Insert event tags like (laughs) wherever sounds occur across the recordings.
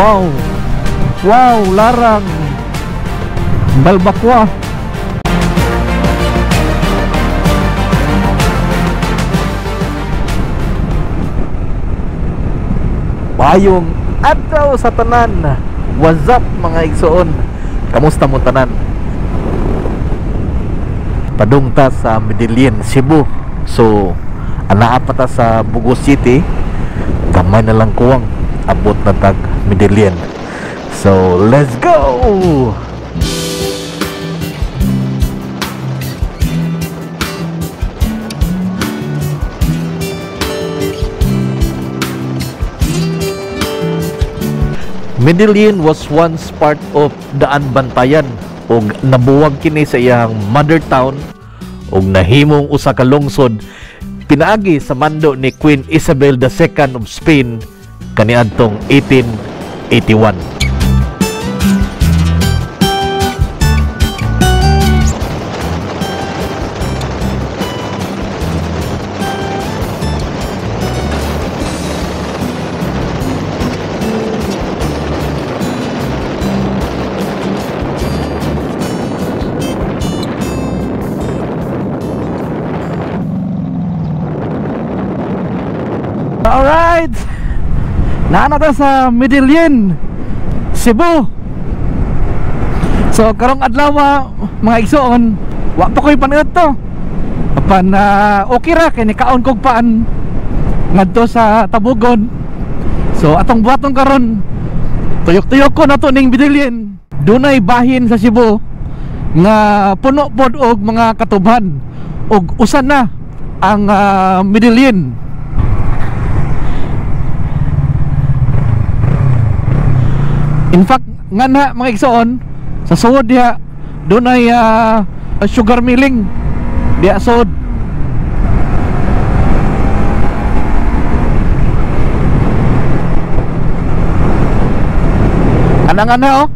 Wow! Wow! Larang! Balbakwa! Bayong adlaw sa tanan. What's up mga igsoon? Kamusta mo tanan? Padungta sa Medellin, Cebu. So, anaa pa ta sa Bugo City. Gamay na lang kuwang abot na tag Medellin. So, let's go! Medellin was once part of Daan Bantayan ug nabuwag kini sa iyang mother town ug nahimong usa ka lungsod pinaagi sa mando ni Queen Isabel II of Spain kaniadtong 1881. Naana ta sa Medellin, Cebu. So karong adlaw mga igsoon, wa pa ko'y panood to. Apan uh, okay ra kay nikaon paan ngadto sa Tabugon. So atong buhaton karon tuyok-tuyok ko nato ning Medellin. Dunay bahin sa Cebu nga puno pod og mga katubhan og usan na ang uh, Medellin. In fact, nga na mga igsoon, sa suod diha doon ay uh, sugar milling diha suod. Anang ana oh.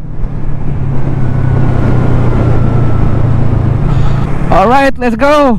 All right, let's go.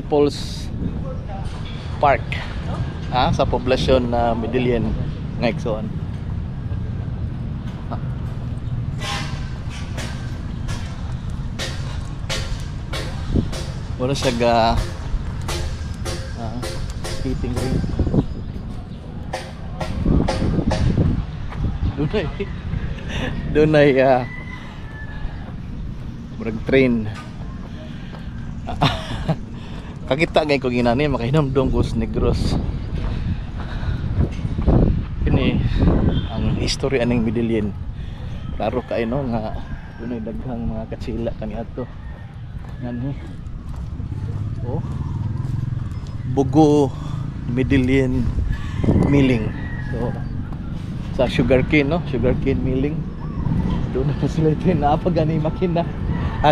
People's Park. Ha, sa poblasyon na Medellin nga igsoon. Ha. Wala siya ga ah, skating rink. (laughs) Dunay Dunay uh, murag train kakita gay ko ginani makainom donggos negros. Kini ang history aning Medellin klaro kay no? Nga dunay daghang mga katsila kani adto ngani oh. Bugo Medellin milling. So sa sugarcane no? Sugarcane milling. Doon na sila ito na pa gani makina. Ah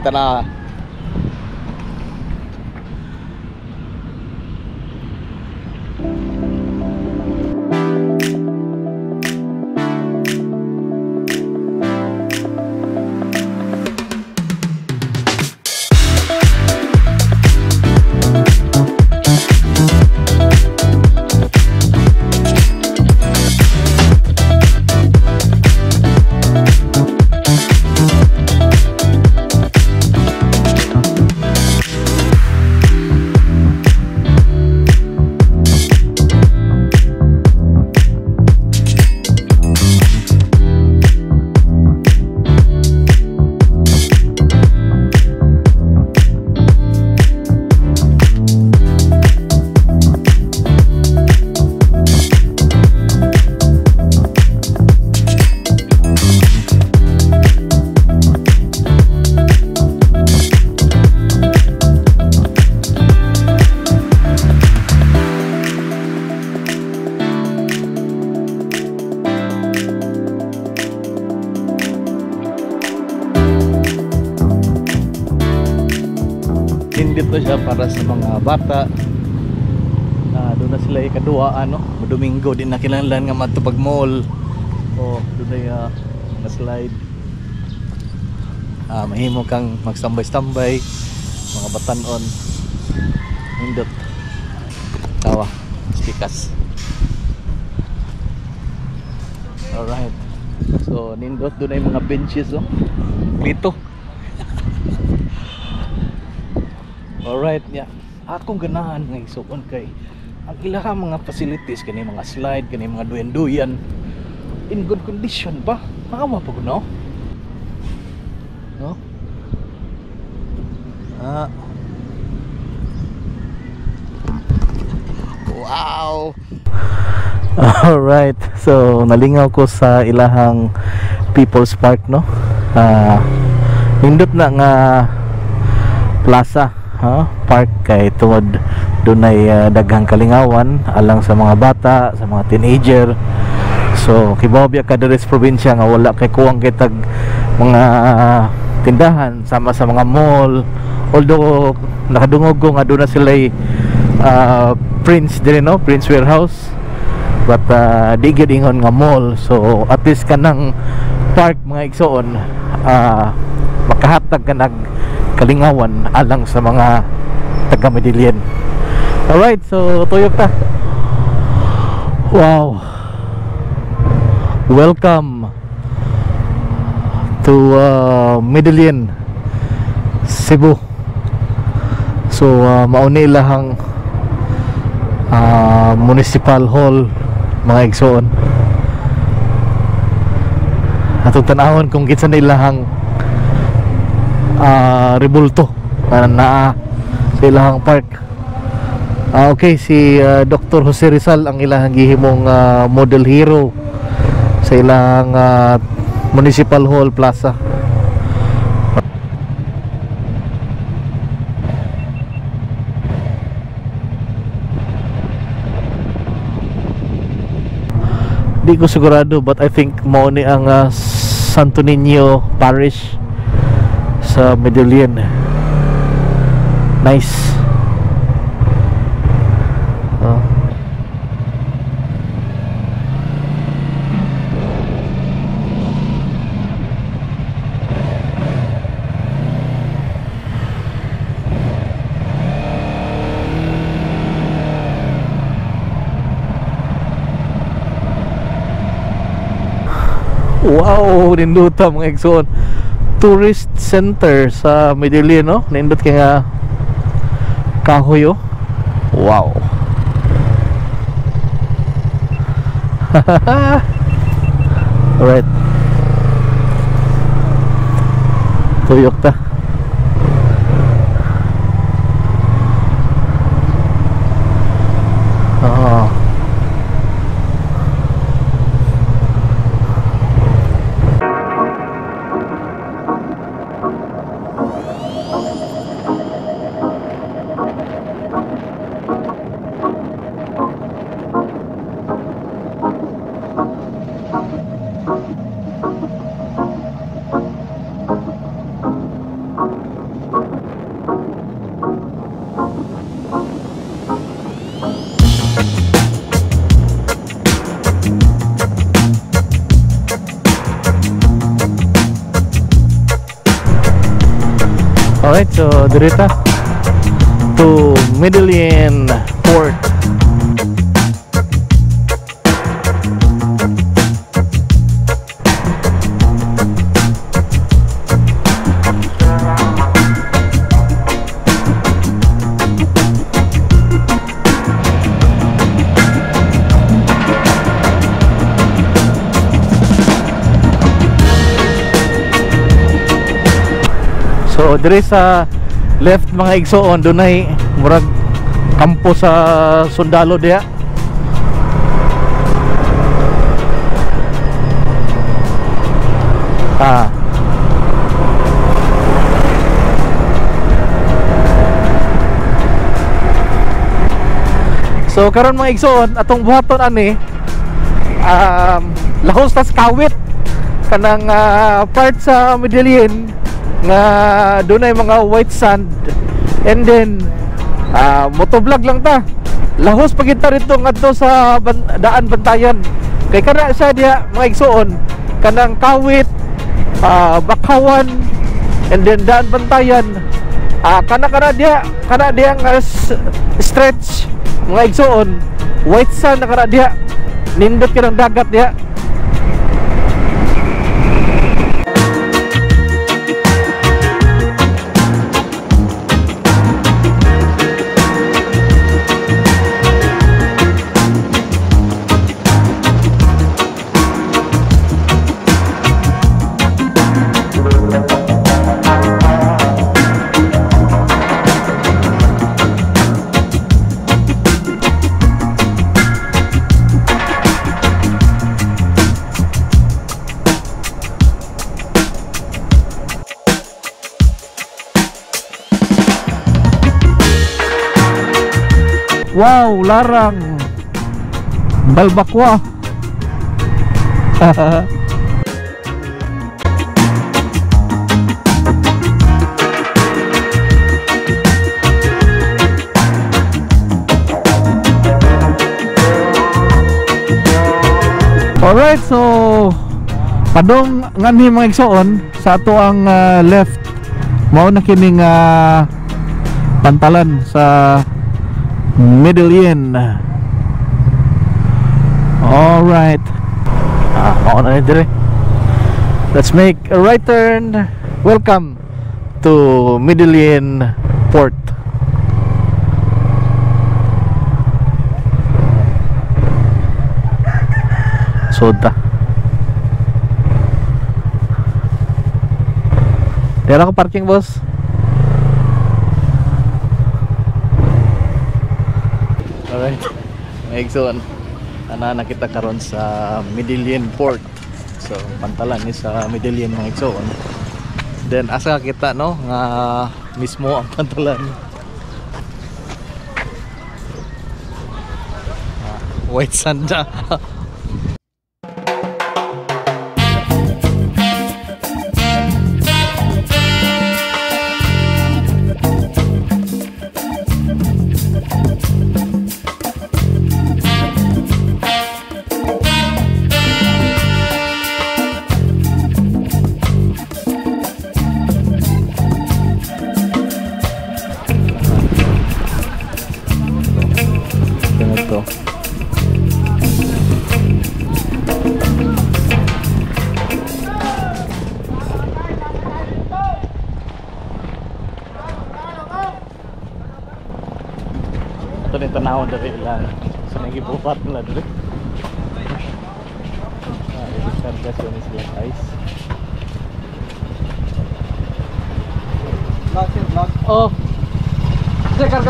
para sa mga bata ah doon na sila ikaduwa ano Domingo din na kinahanglan nga matupag mall. O doon ay ah, mga slide. Ah mahimo kang magstambay-stambay mga batanon. Nindot. Tawa. Spikas alright. So nindot doon ay mga benches oh. Klito alright yeah. Akong ganahan nga isuon kay ang ilang mga facilities kani mga slide kani mga duyan-duyan. In good condition ba? Maawa pa no? No? Ah. Wow! (laughs) Alright, so nalingaw ko sa ilahang People's Park no. Ah, nindot na nga plaza, ha? Park kay tungod dunay uh, daghang kalingawan alang sa mga bata, sa mga teenager. So kibawbya ka diri sa probinsya nga wala kay kuwang kay tag mga tindahan sama sa mga mall. Although nakadungog ko nga doon na sila uh, Prince dire no, Prince Warehouse but uh, di gyud ingon nga mall so at least kanang park mga igsoon uh, makahatag ka nag kalingawan alang sa mga taga Medellin alright so tuyok ta wow. Welcome to uh, Medellin Cebu. So uh, mauni lahang uh, municipal hall mga igsoon. Atong tanawon kung kitsa nilahang uh, rebulto na naa sa ilahang park Ah, okay, si uh, Dr. Jose Rizal ang ilahang gihimong uh, model hero sa ilang uh, Municipal Hall Plaza. Di ko sigurado but I think mao ni ang uh, Santo Niño Parish sa Medellin. Nice. Oh. Wow, ninduta mga igsoon. Tourist center sa Medellin, no? Nindot kay nga kahoy, oh. Wow. (laughs) Alright. Tuyok ta. Alright, so dirita to Medellin dire sa left mga igsoon dunay murag kampo sa sundalo diha. Ah. So karon mga igsoon atong buhaton ani um, lahos tas kawit kanang ah, part sa Medellin nga doon ay mga white sand And then ah motovlog lang ta. Lahos pag kita rito ngadto sa ban- daan bantayan. Kay kana siya diya mga igsuon kanang kawit, ah, bakawan, and then daan bantayan. Ah kana kana diya, kana diya nga stretch mga igsuon. White sand na kana diya. Nindot ka ng dagat diya. Wow, larang. Balbakwa. Alright, so padong nganhi mga igsoon sa ato ang ah, left mao na kining ah, pantalan sa Middle Inn. Alright. Ah, ako na dire. Let's make a right turn. Welcome to Middle Inn Port. Soda. Tira ko parking boss. Alright. Maigsoon. Ana na kita karon sa Medellin Port. So, pantalan ni sa Medellin mga igsoon. Then asa kita no nga mismo ang (laughs) pantalan. Ah, white sand (laughs)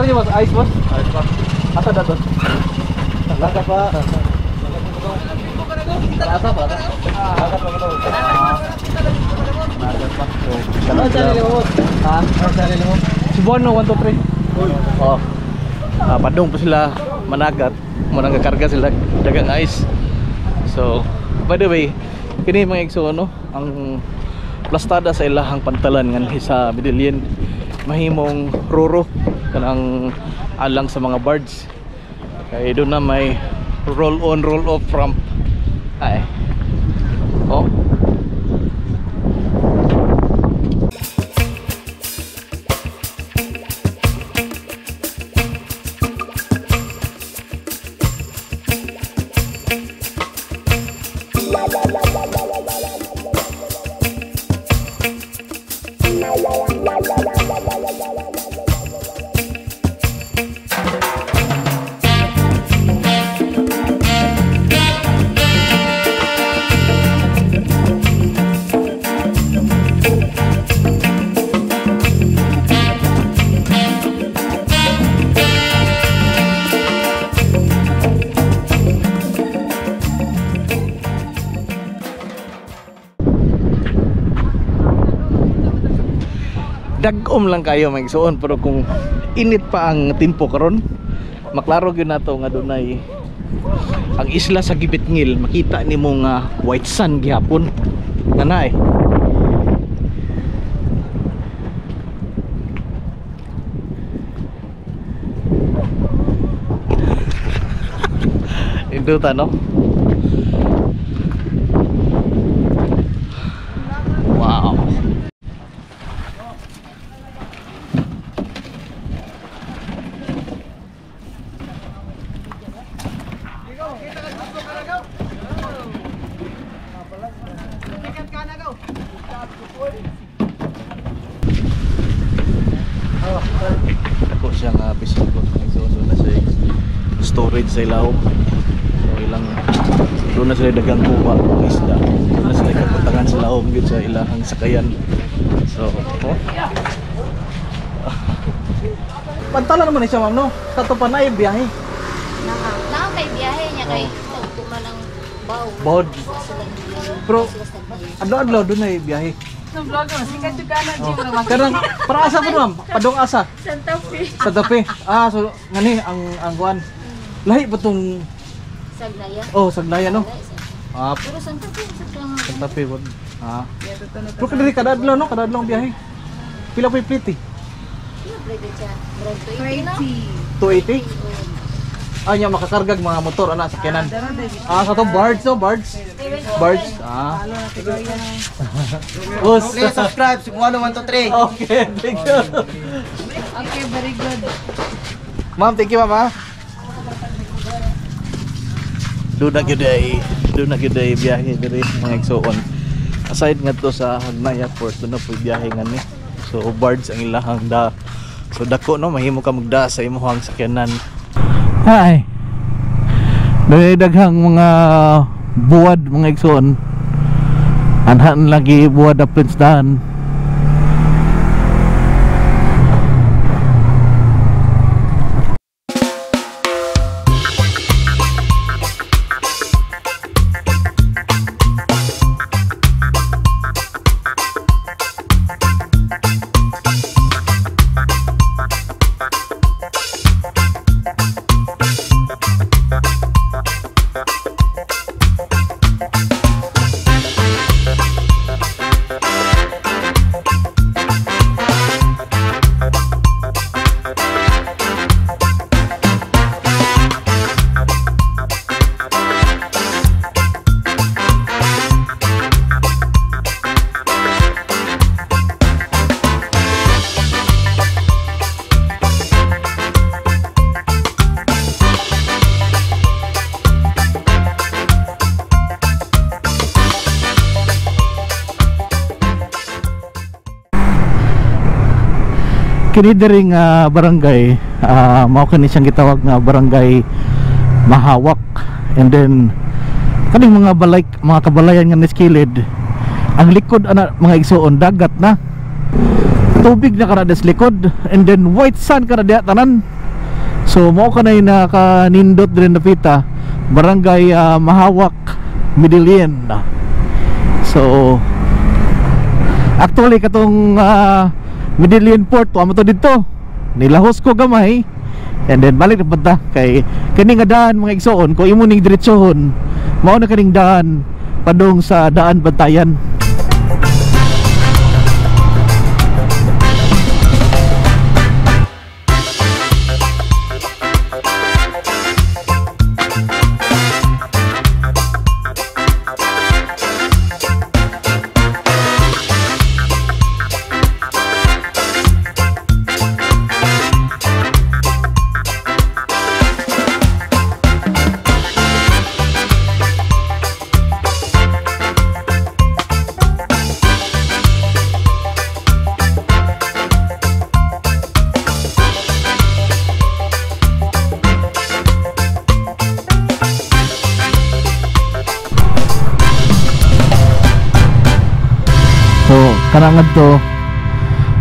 Niyo boss, ice boss. Ice boss. Asa dato? Laka pa. Asa pa? Laka pa ko. Nagat pa. Ano sa nila mo? Ha? Ano sa nila mo? Subuano 1 2 3. Oh. Ah, padung pa sila managat. Muna karga sila dagang ice. So, by the way, kini mga igso no, ang plastada sa ilahang pantalan ngan sa Medellin mahimong ruro kanang alang sa mga birds kay doon na may roll on roll off ramp tag-om lang kayo magsuon. Pero kung init pa ang tempo karon maklaro gyud nato nga dunay ang isla sa Gibitngil makita nimo nga white sun gihapon. Nanay. (laughs) Induta no? Ilahang sakayan so oh. Pantala naman eh siya ma'am no? Sa to pa na eh biyahe. Naka, naka kay biyahe niya kay tugtuma ng baw. Ng Pero- adlaw-adlaw doon na eh biyahe. Sa vlog mo, sikat yung kanan oh. Jim. Karang para asa ko ma'am? Padong asa? Santa Fe. sa tapi ah so ngani ang ang kuan. Lahi ba tong Saglaya. oh saglayan no? Ah. Pero Santa Fe, sa kang sa tapi ba ah Pero kadiri kada adlaw no, kada adlaw ang biyahe. Pila pa pliti? Ano pwede siya? Brad to ito na. 280. Ah, nya makakargag mga motor ana sa kenan. Ah, sa to bards no, bards. Bards. Ah. Us. (laughs) Please subscribe, Simuano 123. Okay, thank you. Okay, very good. Ma'am, thank you, ma'am. ah. Doon na gyud ay doon na gyud ay biyahe diri mga igsoon. Aside nga to sa Hagnaya Port, na po biyahe nga ni. So bards ang ilahang da. So dako no mahimo ka magda sa imong sakyanan. Dahil daghang mga buwad mga igsoon. Anhan lagi buwad na pinsdahan. Kini diri nga barangay ah, mao kani siyang gitawag nga barangay Mahawak. And then kaning mga balay mga kabalayan nga niskilid ang likod ana mga igsoon dagat na. Tubig na kana des likod and then white sand kana diha tanan. So mao kanay nakanindot diri na pita barangay ah, Mahawak Midillion so Actually katong uh, Midillion Port wa mo to dito. Nilahos ko gamay and then balik na punta kay kini nga daan mga igsoon ko imo ning diretsohon mao na kaning daan padung sa daan bantayan. Kanangad to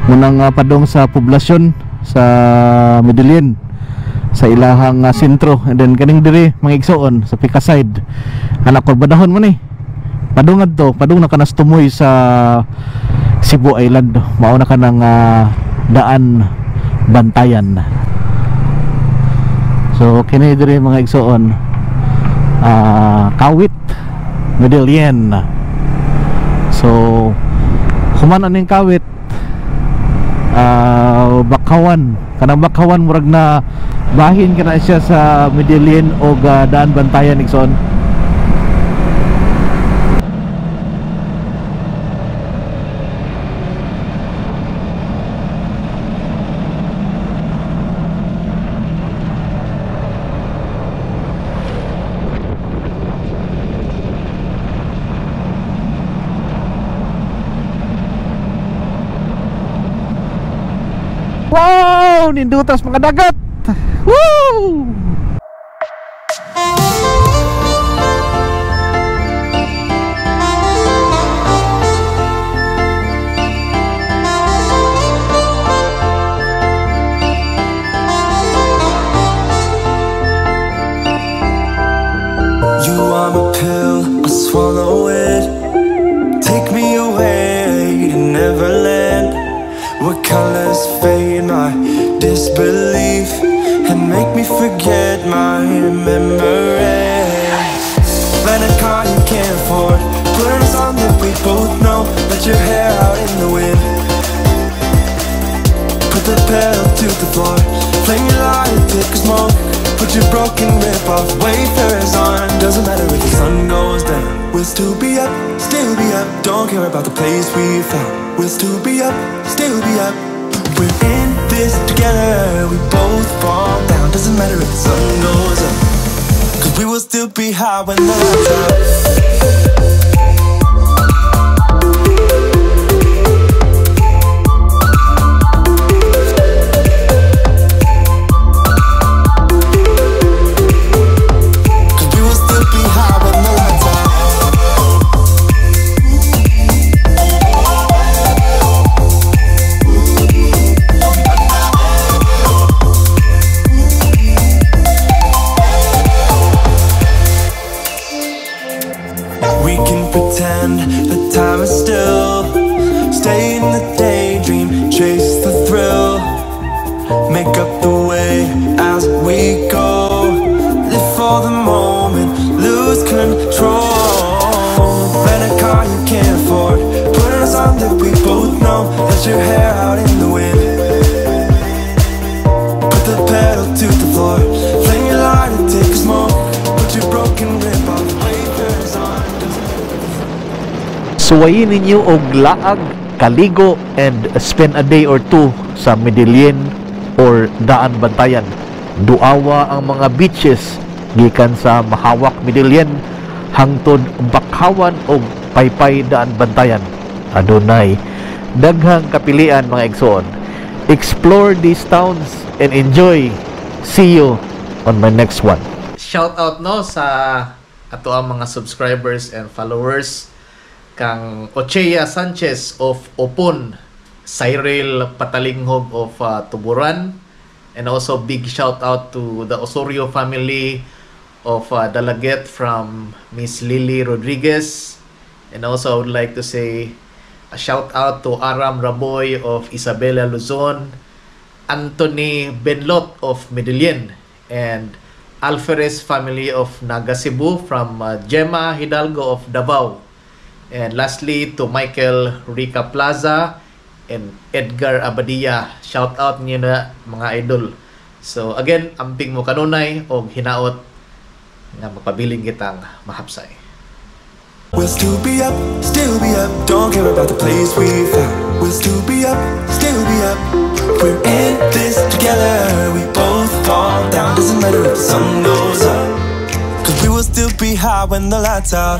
munang uh, padong sa poblasyon sa Medellin sa ilahang uh, sentro. And then kaning diri mga igsoon sa Pika side anak korbadahon mo ni padungad to padung na kanas tumoy sa Cebu Island. Mao na kanang uh, daan bantayan. So kini diri mga igsoon ah, kawit Medellin so human aning kawit uh, So Bakawan, kanang Bakawan murag na bahin kana siya sa Medellin o daan bantayan igsoon. Wow! Nindutas mga dagat! Woo! You are my pill, I swallow it. Take me away to Neverland. Colors fade disbelief and make me forget my memory. Rent a car you can't afford. Put on a song that we both know. Let your hair out in the wind. Put the pedal to the floor. Flame your light, take a smoke. Put your broken rip off wafers on. Doesn't matter if the sun goes down. We'll still be up, still be up. Don't care about the place we found. We'll still be up, still be up. We're in this together. We both fall down. Doesn't matter if the sun goes up. Cause we will still be high when the lights out. Can pretend the time is still. Stay in the daydream, chase the thrill. Make up the way as we go. Live for the moment, lose control. Rent a car you can't afford. Put on that we both know. Let your hair out in the wind. Put the pedal to the floor. Suwayin ninyo og laag, kaligo, and spend a day or two sa Medellin or Daan Bantayan. Duawa ang mga beaches gikan sa Mahawak Medellin hangtod Bakawan og Paypay Daan Bantayan. Adunay daghang kapilian mga igsoon. Explore these towns and enjoy. See you on my next one. Shout out no sa ato ang mga subscribers and followers kang Ochea Sanchez of Opon, Cyril Patalinghog of uh, Tuburan, and also big shout out to the Osorio family of uh, Dalaget from Miss Lily Rodriguez, and also I would like to say a shout out to Aram Raboy of Isabela Luzon, Anthony Benlot of Medellin, and Alferez family of Naga Cebu from uh, Gemma Hidalgo of Davao. And lastly, to Michael Rica Plaza and Edgar Abadia. Shout out niyo na mga idol. So again, amping mo kanunay o hinaot nga magpabiling kitang mahapsay. We'll still be up, still be up. Don't care about the place we found. We'll still be up, still be up. We're in this together. We both fall down. Doesn't matter if the sun goes up. Cause we will still be high when the lights out.